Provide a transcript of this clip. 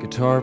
guitar